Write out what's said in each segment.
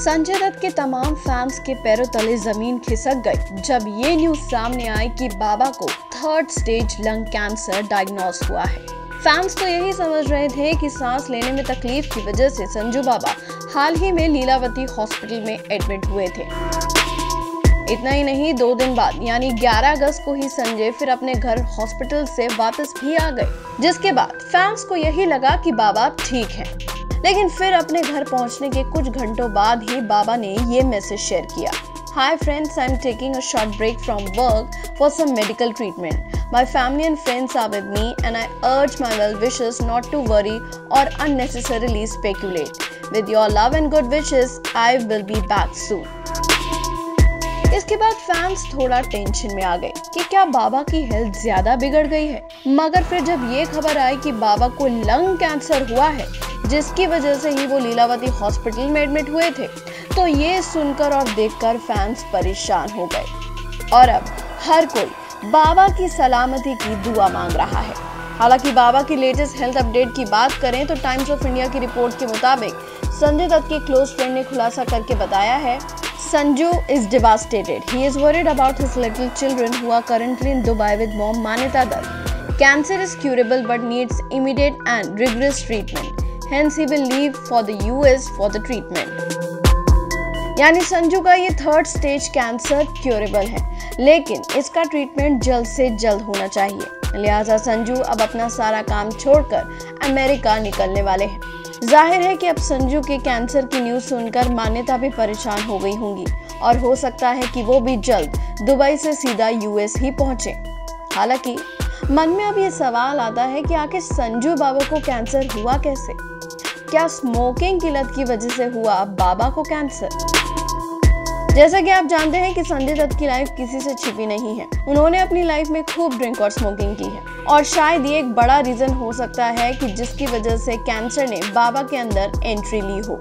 संजय दत्त के तमाम फैंस के पैरों तले ज़मीन खिसक गई, जब ये न्यूज़ सामने आई कि बाबा को third stage lung cancer diagnose हुआ है। फैंस तो यही समझ रहे थे कि सांस लेने में तकलीफ़ की वजह से संजू बाबा हाल ही में लीलावती हॉस्पिटल में एडमिट हुए थे। इतना ही नहीं, दो दिन बाद, यानी 11 अगस्त को ही संजय फिर अपने घर हॉस्पिटल से वापस भी आ गए, जिसके बाद फैंस को यही लगा कि बाबा ठीक हैं। लेकिन फिर अपने घर पहुँचने के कुछ घंटों बाद ही बाबा ने ये मैसेज शेयर किया। Hi friends I am taking a short break from work for some medical treatment my family and friends are with me and I urge my well wishes not to worry or unnecessarily speculate with your love and good wishes I will be back soon इसके बाद fans थोड़ा tension में आ गए कि क्या बाबा की health ज़्यादा बिगड़ गई है। मगर फिर जब ये खबर आई कि बाबा को लंग कैंसर हुआ है, जिसकी वजह से ही वो लीलावती हॉस्पिटल में एडमिट हुए थे तो ये सुनकर और देखकर फैंस परेशान हो गए। और अब हर कोई बाबा की सलामती की दुआ मांग रहा है। हालाँकि बाबा की लेटेस्ट हेल्थ अपडेट की बात करें तो टाइम्स ऑफ़ इंडिया की रिपोर्ट के मुताबिक संजय दत्त के क्लोज फ्रेंड ने खुलासा करके बताया है Sanju is devastated he is worried about his little children who are currently in Dubai with mom Maanayata Dutt cancer is curable but needs immediate and regress treatment Hence, he will leave for the US for the treatment. यानी संजू का ये third stage cancer curable है। लेकिन इसका treatment जल्द से जल्द होना चाहिए। लिहाजा संजू अब अपना सारा काम छोड़कर अमेरिका निकलने वाले हैं। ज़ाहिर है कि अब संजू के कैंसर की न्यूज़ सुनकर मान्यता भी परेशान हो गई होंगी। और हो सकता है कि वो भी जल्द दुबई से सीधा यूएस ही पहुँचे। हालाँकि, मन में अब ये सवाल आता है कि आखिर संजू बाबा को कैंसर हुआ कैसे? क्या स्मोकिंग की लत की वजह से हुआ बाबा को कैंसर? जैसा कि आप जानते हैं कि संजय दत्त की लाइफ किसी से छिपी नहीं है। उन्होंने अपनी लाइफ में खूब ड्रिंक और स्मोकिंग की है। और शायद ये एक बड़ा रीजन हो सकता है कि जिसकी वजह से कैंसर ने बाबा के अंदर एंट्री ली हो।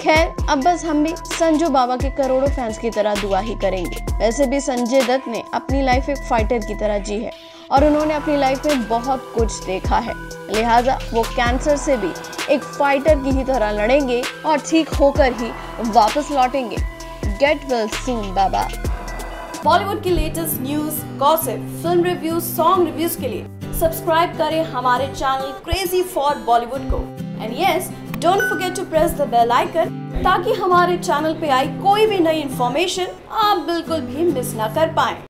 खैर, अब बस हम भी संजू बाबा के करोड़ों फैंस की तरह दुआ ही करेंगे। वैसे भी संजय दत्त ने अपनी लाइफ एक फाइटर की तरह जी है और उन्होंने अपनी लाइफ में बहुत कुछ देखा है। लिहाजा वो कैंसर से भी एक फाइटर की ही तरह लड़ेंगे और ठीक होकर ही वापस लौटेंगे। गेट वेल सून बाबा बॉलीवुड की latest news gossip film reviews song reviews के लिए सब्सक्राइब करें हमारे चैनल क्रेजी फॉर बॉलीवुड को. And yes don't forget to press the bell icon ताकि हमारे चैनल पे आई कोई भी नई इन्फॉर्मेशन आप बिल्कुल भी मिस ना कर पाएँ।